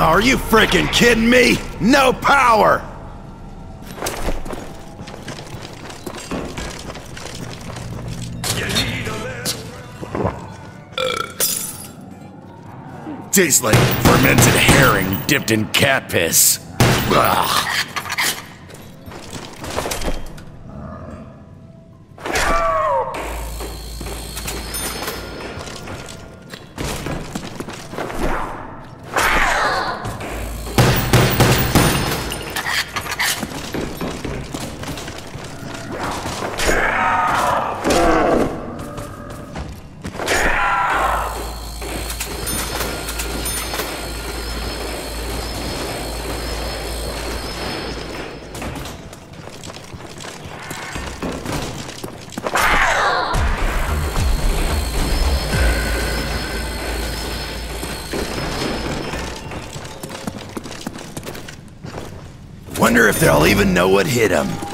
Are you freaking kidding me? No power! Tastes like fermented herring dipped in cat piss. Ugh. I wonder if they'll even know what hit them.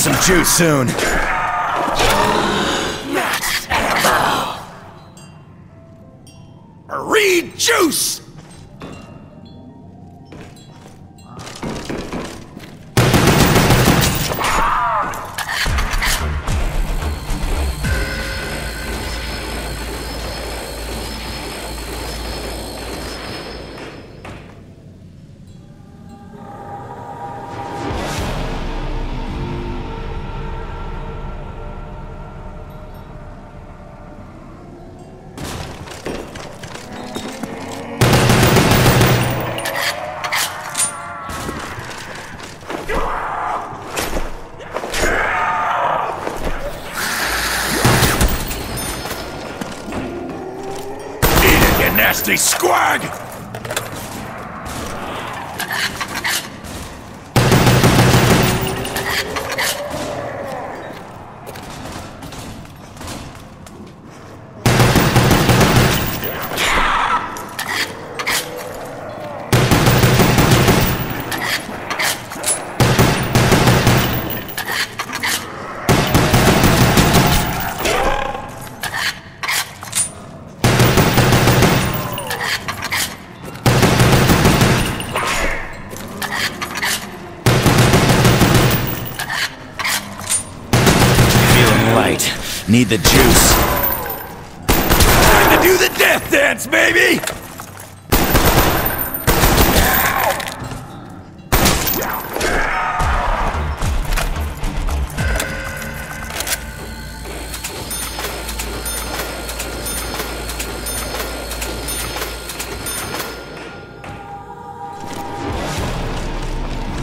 Some juice soon. Reed juice! Squag! The juice. Time to do the death dance, baby!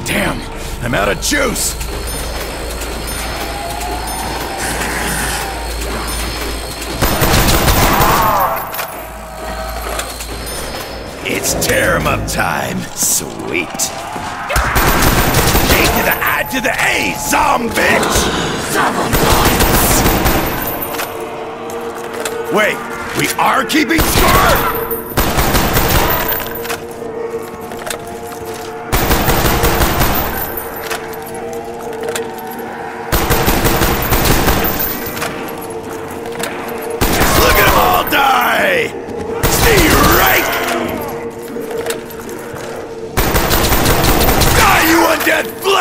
Damn, I'm out of juice! It's tear 'em up time. Sweet. A to the I to the A, zom bitch! Wait, we are keeping score?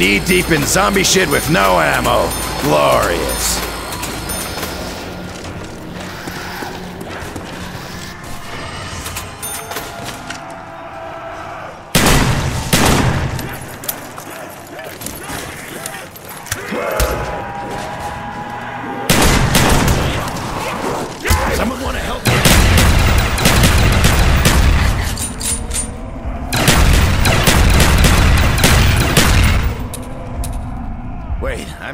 Knee deep in zombie shit with no ammo. Glorious.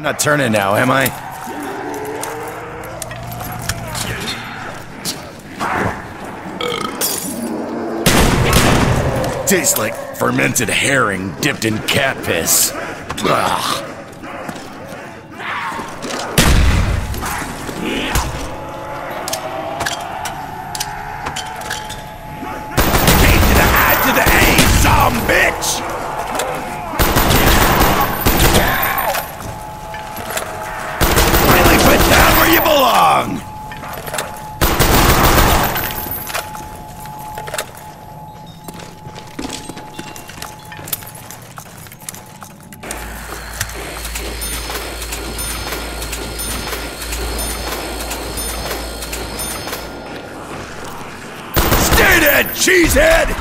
Not turning now, am I? Tastes like fermented herring dipped in cat piss. Ugh. Dead, cheesehead!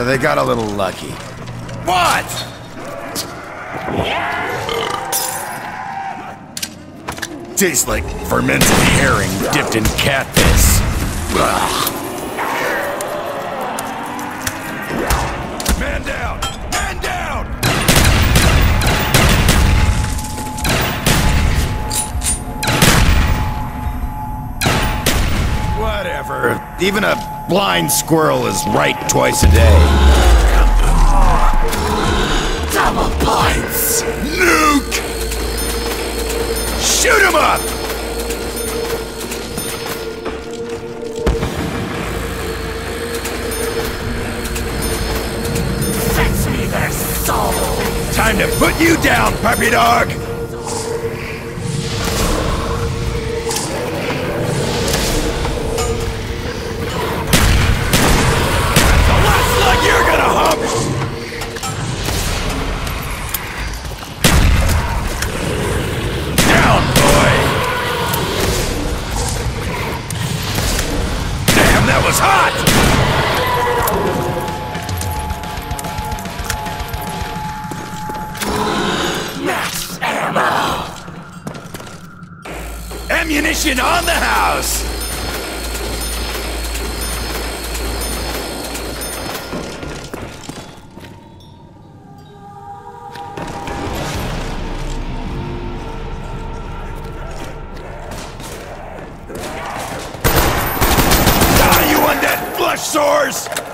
So they got a little lucky. What? Tastes like fermented herring dipped in cat piss. Ugh. Even a blind squirrel is right twice a day. Double points! Nuke! Shoot him up! Fix me their soul! Time to put you down, puppy dog! Ammunition on the house! Die, you undead flesh!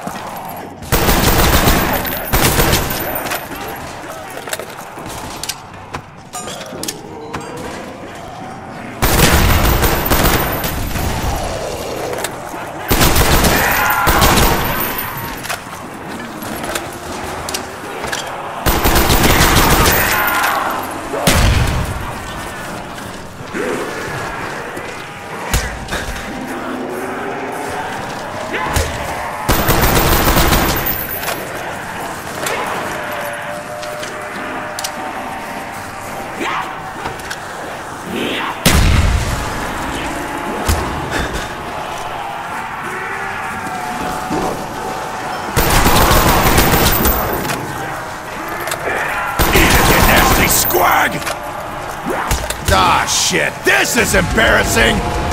Shit. This is embarrassing.